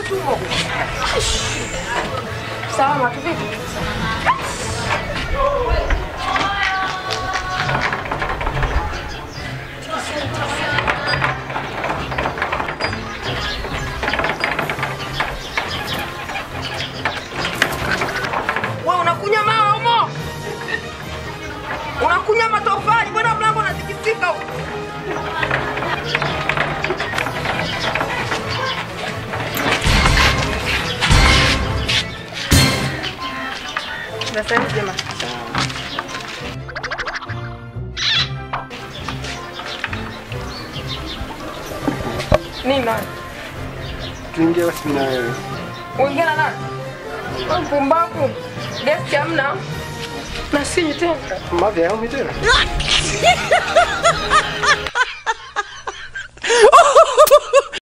mtu huko. Salama tu vipi? Wewe unakunya? Unakunya matofali, mbona mlango unatikisika huko? bastante demarcação. Nina. Tuingia wasinayo. Wengine na mpumbavu. Desi amna. Na sinyi tena. Mavya hao mitena.